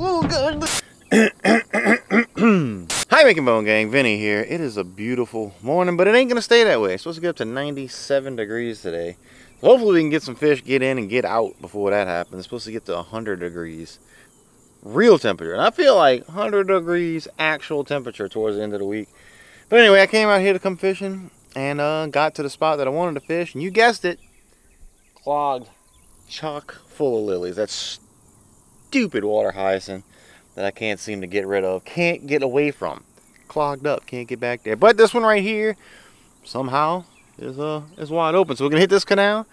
Hi, Pelican Bone Gang. Vinny here. It is a beautiful morning, but it ain't to stay that way. It's supposed to get up to 97 degrees today. So hopefully we can get some fish, get in, and get out before that happens. It's supposed to get to 100 degrees. Real temperature. And I feel like 100 degrees actual temperature towards the end of the week. But anyway, I came out here to come fishing and uh, got to the spot that I wanted to fish. And you guessed it, clogged, chock full of lilies. That's stupid water hyacinth that I can't seem to get rid of. Can't get away from. Clogged up. Can't get back there. But this one right here, somehow, is uh is wide open. So we're gonna hit this canal.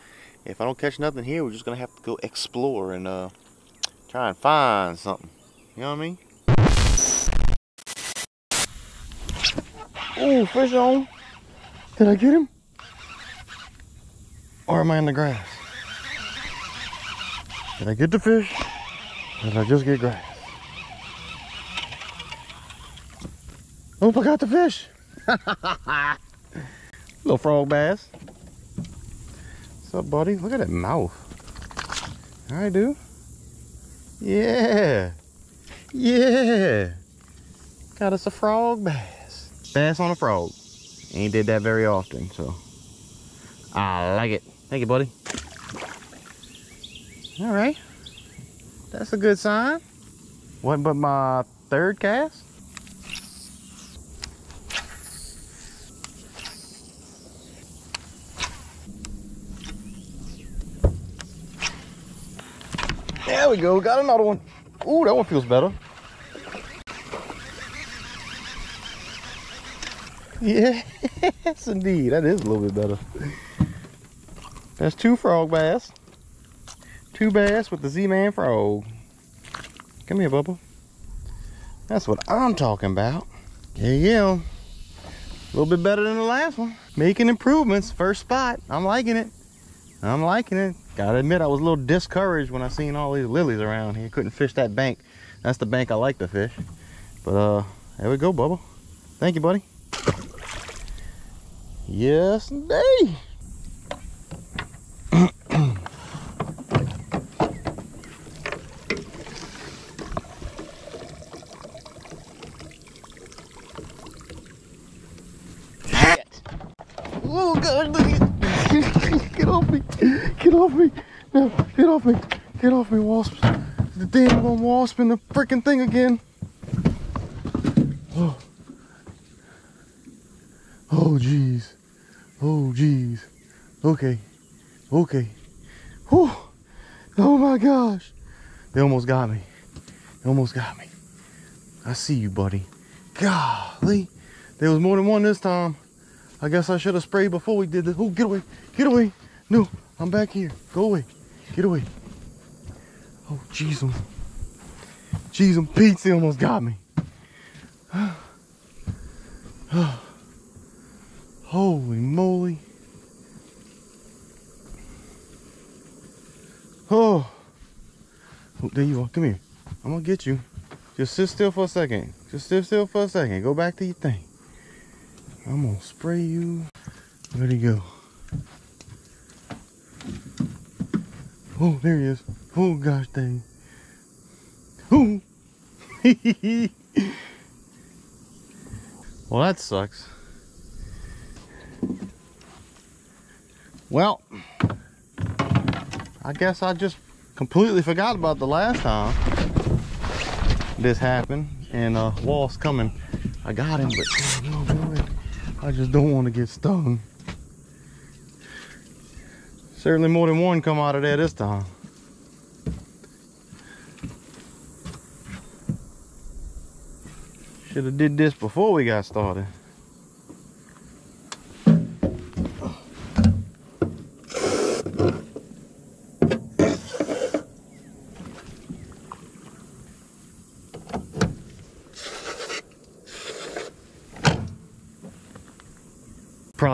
If I don't catch nothing here, we're just gonna have to go explore and uh try and find something. You know what I mean? Oh, fish on. Did I get him? Or am I in the grass? Did I get the fish? I just get grass? Oh, I got the fish. Little frog bass. What's up, buddy? Look at that mouth. I do. Yeah. Yeah. Got us a frog bass. Bass on a frog. Ain't did that very often, so I like it. Thank you, buddy. All right. That's a good sign. What but my third cast? There we go, got another one. Ooh, that one feels better. Yes, indeed, that is a little bit better. That's two frog bass. Two bass with the Z-Man frog. Come here, Bubba. That's what I'm talking about. Yeah, yeah. A little bit better than the last one. Making improvements, first spot. I'm liking it. I'm liking it. Gotta admit, I was a little discouraged when I seen all these lilies around here. Couldn't fish that bank. That's the bank I like to fish. But uh, there we go, Bubba. Thank you, buddy. Yes, indeed. God, Get off me. Get off me. No, get off me. Get off me, wasp. The damn one wasp in the freaking thing again. Oh. Oh, jeez. Oh, jeez. Okay. Okay. Whew. Oh, my gosh. They almost got me. They almost got me. I see you, buddy. Golly. There was more than one this time. I guess I should have sprayed before we did this. Oh, get away. Get away. No, I'm back here. Go away. Get away. Oh, jeez. um. Jeez, um, they almost got me. Holy moly. Oh. oh. There you are. Come here. I'm to get you. Just sit still for a second. Just sit still for a second. Go back to your thing. I'm to spray you. Where'd he go? Oh, there he is. Oh, gosh dang. Oh. well, that sucks. Well, I guess I just completely forgot about the last time this happened and uh Wall's coming. I got him, but I just don't want to get stung. Certainly more than one come out of there this time. Should have did this before we got started.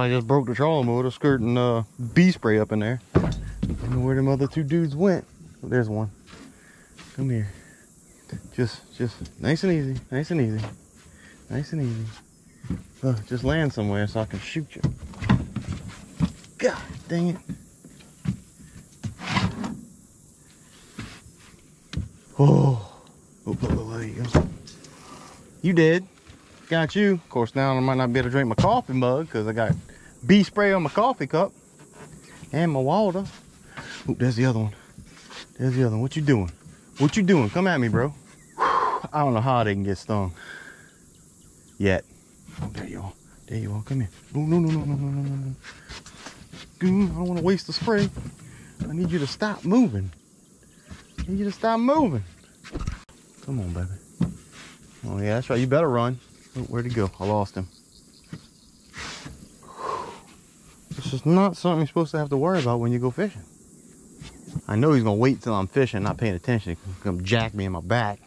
Probably just broke the trolling motor skirting uh, bee spray up in there. I know where them other two dudes went. Oh, there's one. Come here. Just, just nice and easy, nice and easy, nice and easy. Uh, just land somewhere so I can shoot you. God dang it. Oh, Oh, oh, oh, there you go. You did. Got you. Of course, now I might not be able to drink my coffee mug because I got bee spray on my coffee cup and my water. Oh, there's the other one. There's the other one. What you doing? What you doing? Come at me, bro. I don't know how they can get stung. Yet. There you are. There you are. Come here. No, no, no, no, no, no, no, no. I don't want to waste the spray. I need you to stop moving. I need you to stop moving. Come on, baby. Oh, yeah, that's right. You better run. Where'd he go? I lost him. This is not something you're supposed to have to worry about when you go fishing. I know he's gonna wait till I'm fishing, not paying attention. He's gonna jack me in my back.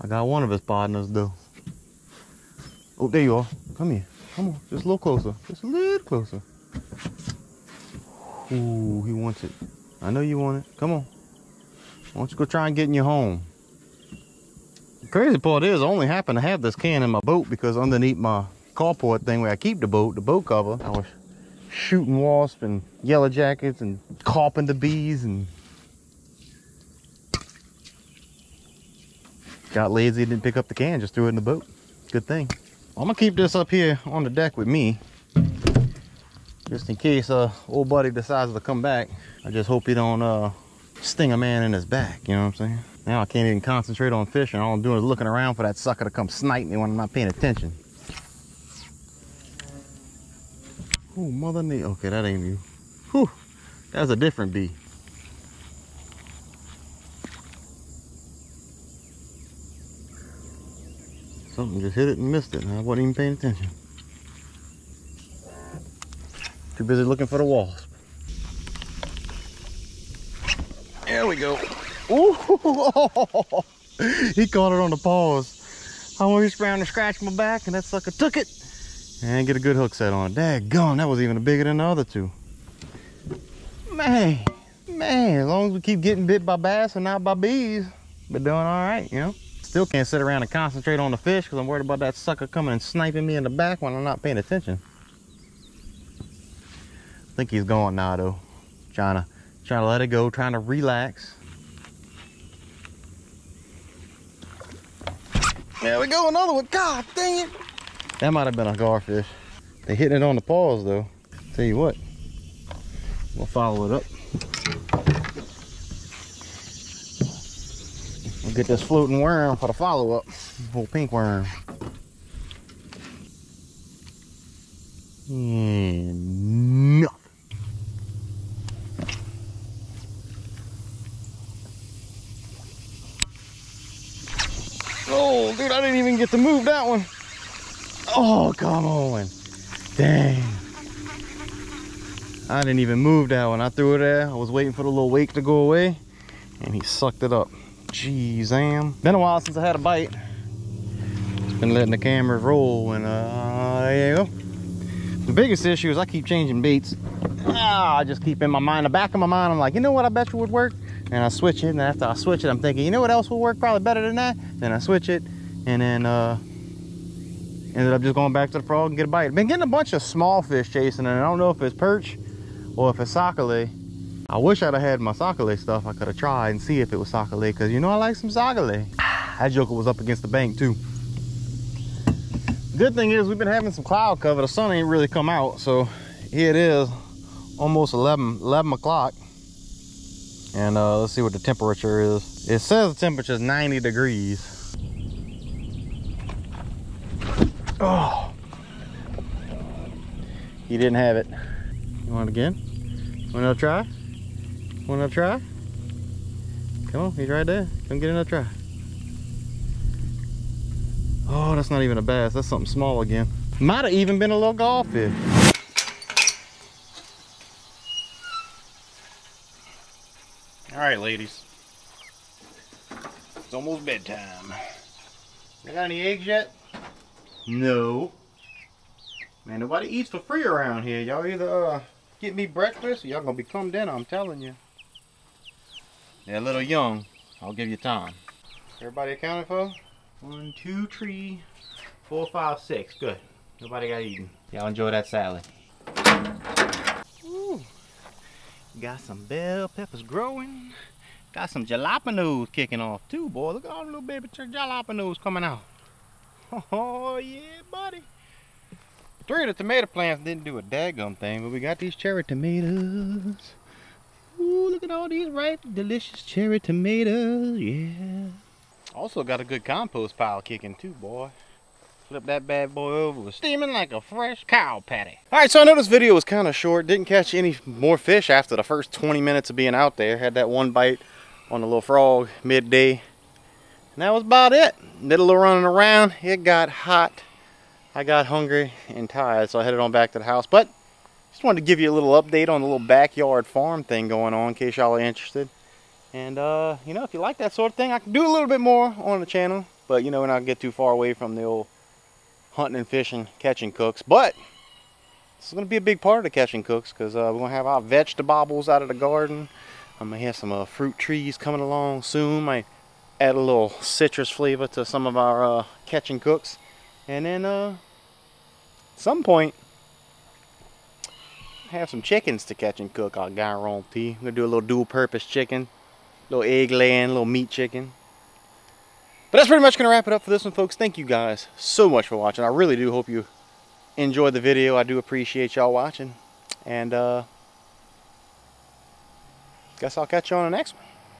I got one of his partners though. Oh, there you are. Come here. Come on. Just a little closer. Just a little closer. Ooh, he wants it. I know you want it. Come on. Why don't you go try and get in your home? The crazy part is I only happen to have this can in my boat because underneath my carport thing where I keep the boat, the boat cover, I was shooting wasps and yellow jackets and carpenter bees and got lazy didn't pick up the can just threw it in the boat. Good thing. I'm gonna keep this up here on the deck with me. Just in case uh old buddy decides to come back. I just hope he don't uh sting a man in his back you know what i'm saying? Now i can't even concentrate on fishing. All i'm doing is looking around for that sucker to come snipe me when i'm not paying attention Oh, mother knee. Okay, that ain't you. Whew. That's a different bee. Something just hit it and missed it. I wasn't even paying attention. Too busy looking for the wasp. There we go. Ooh, he caught it on the pause. I was around to scratch my back and that sucker took it and get a good hook set on it. Dad gone, that was even bigger than the other two. Man, man, as long as we keep getting bit by bass and not by bees, we're doing all right, you know? Still can't sit around and concentrate on the fish because I'm worried about that sucker coming and sniping me in the back when I'm not paying attention. I think he's gone now though. Trying to, trying to let it go, trying to relax. There we go, another one. God dang it. That might have been a garfish. They hitting it on the pause though. Tell you what, we'll follow it up. We'll get this floating worm for the follow-up. Little pink worm. And nothing. Oh, dude, I didn't even get to move that one. Oh, come on. Dang. I didn't even move that one. I threw it there. I was waiting for the little wake to go away. And he sucked it up. Jeez, am. Been a while since I had a bite. Just been letting the camera roll and uh, there you go. The biggest issue is I keep changing baits. Ah, I just keep in my mind, the back of my mind, I'm like, you know what I bet you would work? And I switch it, and after I switch it, I'm thinking, you know what else will work probably better than that? Then I switch it, and then uh, ended up just going back to the frog and get a bite. Been getting a bunch of small fish chasing, and I don't know if it's perch or if it's sac-a-lait. I wish I'd have had my sac-a-lait stuff. I could have tried and see if it was sac-a-lait, because you know I like some sac-a-lait. That joker was up against the bank too. Good thing is we've been having some cloud cover. The sun ain't really come out, so here it is, almost 11, 11 o'clock. And uh, let's see what the temperature is. It says the temperature is 90 degrees. Oh, he didn't have it. You want it again? Want to try? Want to try? Come on, he's right there. Come get another try. Oh, that's not even a bass. That's something small again. Might have even been a little golf fish. All right, ladies. It's almost bedtime. You got any eggs yet? No. Man, nobody eats for free around here. Y'all either uh, get me breakfast or y'all gonna become dinner, I'm telling you. They're a little young. I'll give you time. Everybody accounted for? One, two, three, four, five, six. Good. Nobody got eaten. Y'all enjoy that salad. Ooh. Got some bell peppers growing. Got some jalapenos kicking off too, boy. Look at all the little baby jalapenos coming out. Oh, yeah, buddy. Three of the tomato plants didn't do a daggum thing, but we got these cherry tomatoes. Ooh, look at all these ripe, delicious cherry tomatoes, yeah. Also got a good compost pile kicking too, boy. Flip that bad boy over, steaming like a fresh cow patty. All right, so I know this video was kind of short. Didn't catch any more fish after the first 20 minutes of being out there. Had that one bite on the little frog midday. And that was about it. Did a little running around. It got hot. I got hungry and tired, so I headed on back to the house. But just wanted to give you a little update on the little backyard farm thing going on in case y'all are interested. And, uh, you know, if you like that sort of thing, I can do a little bit more on the channel. But, you know, we're not get too far away from the old hunting and fishing, catching cooks. But this is going to be a big part of the catching cooks because uh, we're going to have our vegetables out of the garden. I'm going to have some uh, fruit trees coming along soon. Might add a little citrus flavor to some of our uh, catching cooks. And then uh, some point, have some chickens to catch and cook, I'll guarantee. I'm to do a little dual purpose chicken. Little egg laying, little meat chicken. But that's pretty much to wrap it up for this one, folks. Thank you guys so much for watching. I really do hope you enjoyed the video. I do appreciate y'all watching. And, uh, guess I'll catch you on the next one.